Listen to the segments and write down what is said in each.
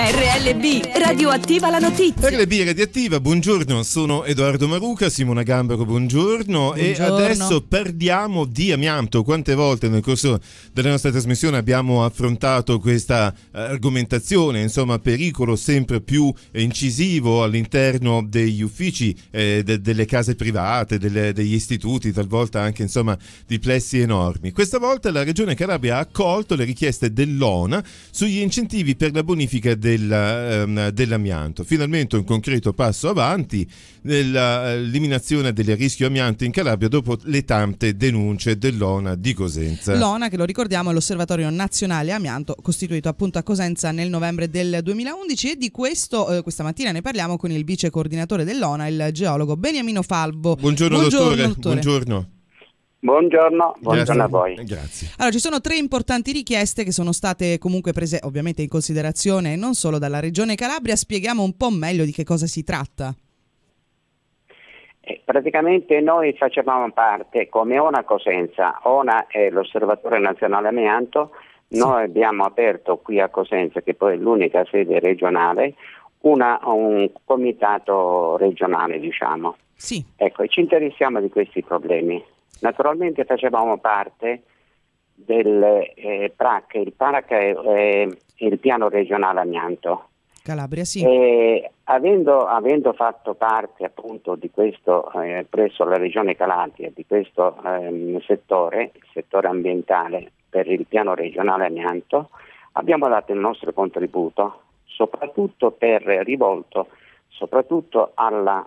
RLB, radioattiva la notizia. RLB radioattiva, buongiorno, sono Edoardo Maruca, Simona Gambero, buongiorno. E Buongiorno. adesso parliamo di amianto. Quante volte nel corso della nostra trasmissione abbiamo affrontato questa eh, argomentazione, insomma, pericolo sempre più incisivo all'interno degli uffici, eh, de- delle case private, delle- degli istituti, talvolta anche, insomma, di plessi enormi. Questa volta la Regione Calabria ha accolto le richieste dell'ONA sugli incentivi per la bonifica della, ehm, dell'amianto. Finalmente un concreto passo avanti nell'eliminazione del rischio amianto in Calabria dopo le tante denunce dell'ONA di Cosenza. L'ONA, che lo ricordiamo, è l'Osservatorio Nazionale Amianto, costituito appunto a Cosenza nel novembre del 2011 e di questo eh, questa mattina ne parliamo con il vice coordinatore dell'ONA, il geologo Beniamino Falvo. Buongiorno, dottore. Buongiorno. Buongiorno, buongiorno a voi. Grazie. Allora, ci sono tre importanti richieste che sono state comunque prese ovviamente in considerazione non solo dalla Regione Calabria. Spieghiamo un po' meglio di che cosa si tratta. Eh, praticamente noi facevamo parte come ONA Cosenza, ONA è l'Osservatorio Nazionale Amianto, noi abbiamo aperto qui a Cosenza, che poi è l'unica sede regionale, una- un comitato regionale diciamo. Sì, Ecco, e ci interessiamo di questi problemi. Naturalmente facevamo parte del eh, PRAC, il PRAC è, è il piano regionale amianto. Calabria, sì. E avendo, avendo fatto parte appunto di questo eh, presso la Regione Calabria, di questo ehm, settore, il settore ambientale per il piano regionale amianto, abbiamo dato il nostro contributo, soprattutto per rivolto soprattutto alla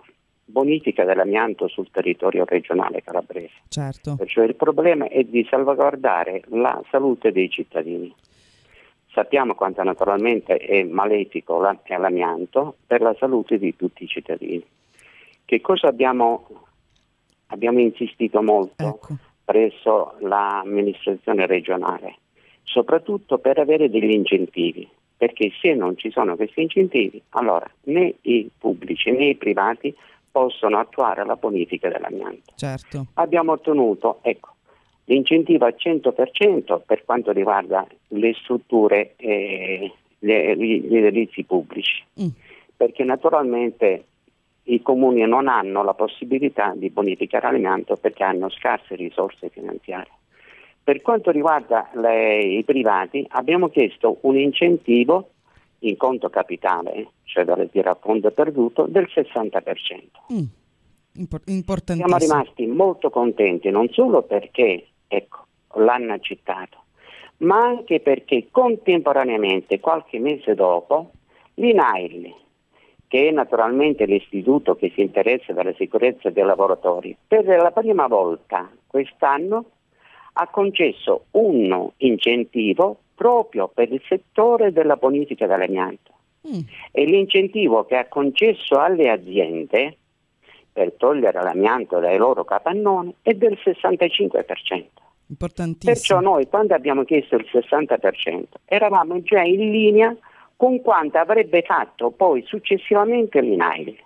bonifica dell'amianto sul territorio regionale calabrese. Certo. Perciò il problema è di salvaguardare la salute dei cittadini. Sappiamo quanto naturalmente è malefico la- l'amianto per la salute di tutti i cittadini. Che cosa abbiamo, abbiamo insistito molto Ecco. presso l'amministrazione regionale? Soprattutto per avere degli incentivi, perché se non ci sono questi incentivi, allora né i pubblici né i privati possono attuare la bonifica dell'amianto Certo. abbiamo ottenuto ecco, l'incentivo al 100% per quanto riguarda le strutture e le- gli edilizi pubblici, Mm. perché naturalmente i comuni non hanno la possibilità di bonificare l'amianto perché hanno scarse risorse finanziarie. Per quanto riguarda le- i privati abbiamo chiesto un incentivo in conto capitale, cioè da ritiro a fondo perduto, del 60%. Mm. Impor-. Siamo rimasti molto contenti non solo perché ecco, l'hanno accettato, ma anche perché contemporaneamente, qualche mese dopo, l'INAIL, che è naturalmente l'istituto che si interessa della sicurezza dei lavoratori, per la prima volta quest'anno ha concesso un incentivo proprio per il settore della bonifica dell'amianto. Mm. E l'incentivo che ha concesso alle aziende per togliere l'amianto dai loro capannoni è del 65%. Importantissimo. Perciò noi quando abbiamo chiesto il 60% eravamo già in linea con quanto avrebbe fatto poi successivamente l'INAIL.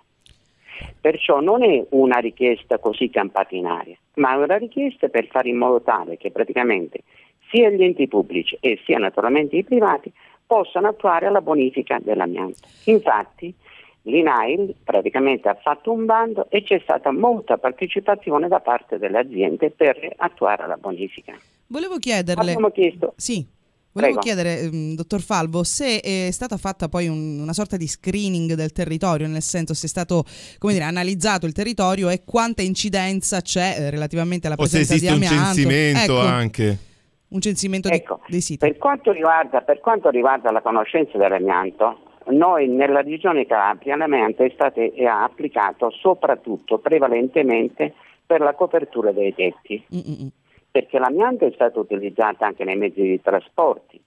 Perciò non è una richiesta così campata in aria, ma è una richiesta per fare in modo tale che praticamente sia gli enti pubblici e sia naturalmente i privati possano attuare la bonifica dell'amianto. Infatti l'INAIL praticamente ha fatto un bando e c'è stata molta partecipazione da parte delle aziende per attuare la bonifica. Volevo chiederle... Abbiamo chiesto Sì. Volevo Prego. chiedere, ehm, dottor Falvo, se è stata fatta poi un- una sorta di screening del territorio, nel senso se è stato, come dire, analizzato il territorio e quanta incidenza c'è eh, relativamente alla O se presenza esiste di un amianto. censimento Ecco, anche. Un censimento di- Ecco, dei siti. Per quanto, riguarda, per quanto riguarda la conoscenza dell'amianto, noi nella regione Calabria l'amianto è stato è applicato soprattutto, prevalentemente, per la copertura dei tetti, Mm, mm, mm. perché l'amianto è stato utilizzato anche nei mezzi di trasporti,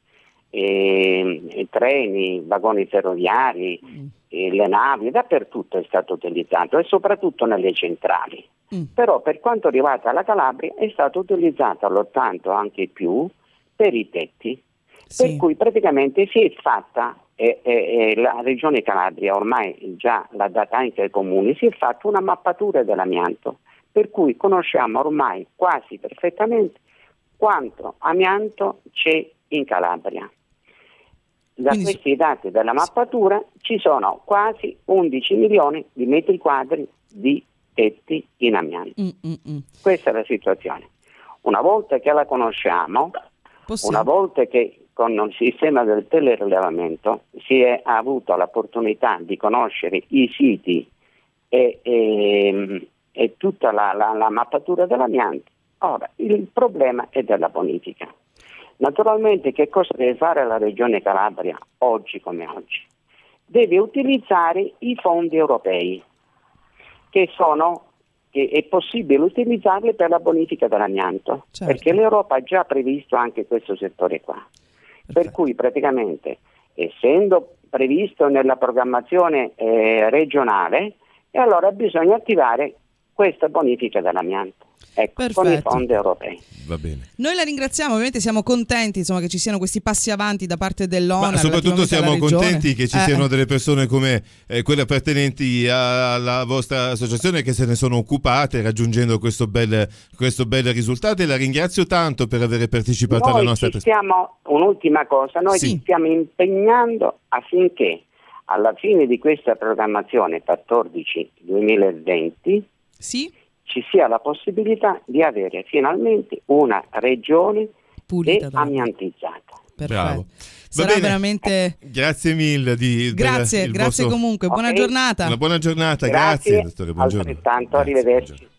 e, e treni, vagoni ferroviari, e le navi, dappertutto è stato utilizzato e soprattutto nelle centrali. Mm. Però per quanto riguarda la Calabria è stato utilizzato all'80 anche più per i tetti, Sì. per cui praticamente si è fatta, e, e- e la regione Calabria ormai già l'ha data anche ai comuni, si è fatta una mappatura dell'amianto, per cui conosciamo ormai quasi perfettamente quanto amianto c'è in Calabria. da Quindi- questi dati della mappatura ci sono quasi 11 milioni di metri quadri di tetti in amianto. Mm, mm, mm. Questa è la situazione. Una volta che la conosciamo, Possiamo- una volta che con il sistema del telerilevamento si è avuto l'opportunità di conoscere i siti e, e- e tutta la, la- la mappatura dell'amianto, ora il problema è della bonifica. Naturalmente che cosa deve fare la Regione Calabria oggi come oggi? Deve utilizzare i fondi europei che sono che è possibile utilizzarli per la bonifica dell'amianto, Certo. perché l'Europa ha già previsto anche questo settore qua. Per Perfetto. cui praticamente, essendo previsto nella programmazione eh, regionale, e allora bisogna attivare questa bonifica dell'amianto, ecco, con i fondi europei. Va bene. Noi la ringraziamo, ovviamente siamo contenti insomma, che ci siano questi passi avanti da parte dell'ONA. Ma soprattutto alla siamo contenti che ci Eh, siano eh. delle persone come eh, quelle appartenenti alla vostra associazione che se ne sono occupate raggiungendo questo bel, questo bel risultato e la ringrazio tanto per aver partecipato alla Noi nostra ci trasmissione. stiamo, un'ultima cosa, noi Sì. ci stiamo impegnando affinché alla fine di questa programmazione 14-2020 Sì, ci sia la possibilità di avere finalmente una regione pulita. amiantizzata. Perfetto. Bravo. Va Sarà bene. veramente... Grazie mille di, Grazie, del- il grazie vostro- comunque, buona giornata. Una buona giornata, grazie, Grazie, dottore. Buongiorno. altrettanto, Grazie, arrivederci. buongiorno.